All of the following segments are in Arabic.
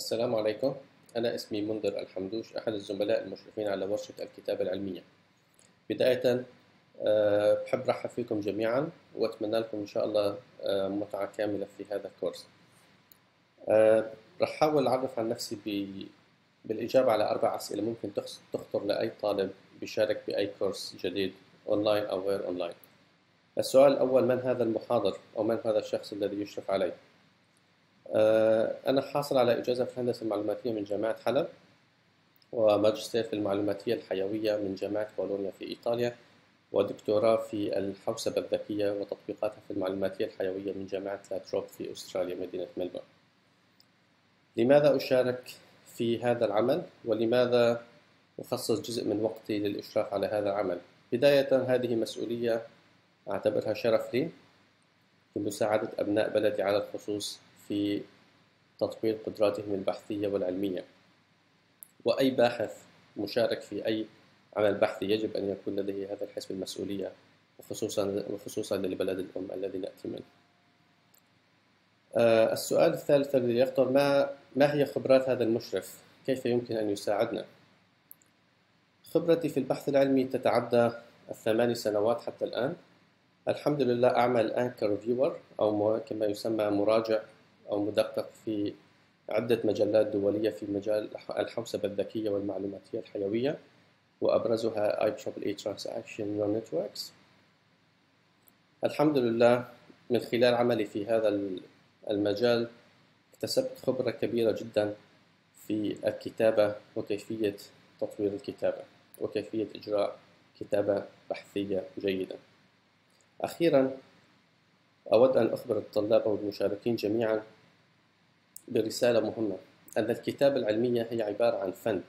السلام عليكم. أنا اسمي منذر الحمدوش أحد الزملاء المشرفين على ورشة الكتابة العلمية. بداية آه، بحب رحب فيكم جميعا وأتمنى لكم إن شاء الله آه، متعة كاملة في هذا الكورس. آه، رح أحاول أعرف عن نفسي بالإجابة على أربع أسئلة ممكن تخطر لأي طالب بيشارك بأي كورس جديد أونلاين أو غير أونلاين السؤال الأول من هذا المحاضر؟ أو من هذا الشخص الذي يشرف علي؟ آه، أنا حاصل على إجازة في الهندسة المعلوماتية من جامعة حلب وماجستير في المعلوماتية الحيوية من جامعة بولونيا في إيطاليا ودكتوراه في الحوسبة الذكية وتطبيقاتها في المعلوماتية الحيوية من جامعة لاتروب في أستراليا مدينة ملبورن. لماذا أشارك في هذا العمل؟ ولماذا أخصص جزء من وقتي للإشراف على هذا العمل؟ بداية هذه مسؤولية أعتبرها شرف لي لمساعدة أبناء بلدي على الخصوص في تطوير قدراتهم البحثية والعلمية وأي باحث مشارك في أي عمل بحثي يجب أن يكون لديه هذا الحس بالمسؤولية وخصوصا وخصوصا للبلد الأم الذي نأتي منه. آه، السؤال الثالث الذي يخطر ما ما هي خبرات هذا المشرف؟ كيف يمكن أن يساعدنا؟ خبرتي في البحث العلمي تتعدى الثماني سنوات حتى الآن الحمد لله أعمل الآن كريفيور أو كما يسمى مراجع أو مدقق في عدة مجلات دولية في مجال الحوسبة الذكية والمعلوماتية الحيوية وأبرزها IEEE Transaction Networks. الحمد لله من خلال عملي في هذا المجال اكتسبت خبرة كبيرة جدا في الكتابة وكيفية تطوير الكتابة وكيفية إجراء كتابة بحثية جيدة. أخيرا أود أن أخبر الطلاب والمشاركين جميعا برسالة مهمة. أن الكتابة العلمية هي عبارة عن فن.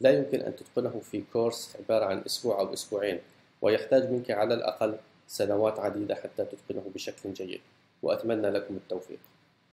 لا يمكن أن تتقنه في كورس عبارة عن أسبوع أو أسبوعين ويحتاج منك على الأقل سنوات عديدة حتى تتقنه بشكل جيد. وأتمنى لكم التوفيق.